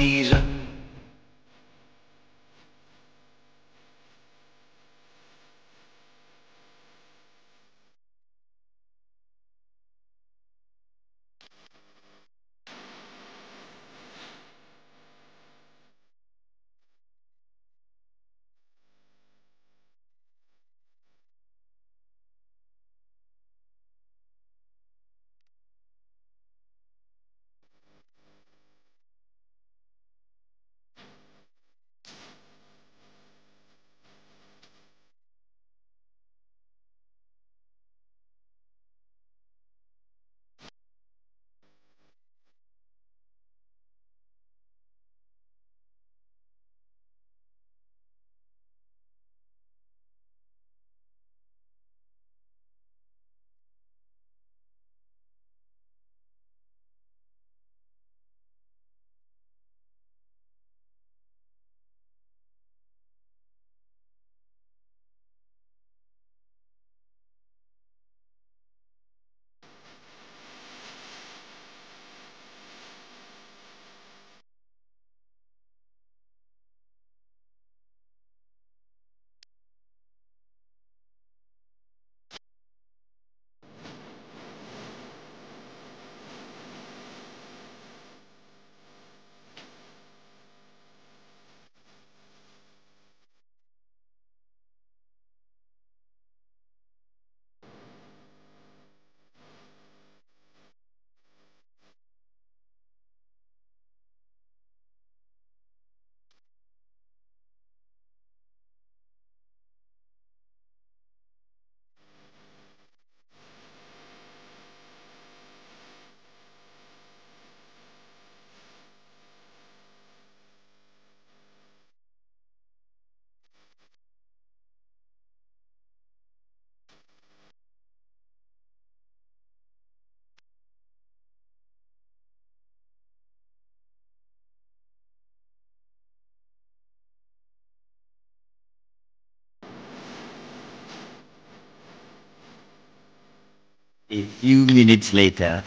Ninja A few minutes later,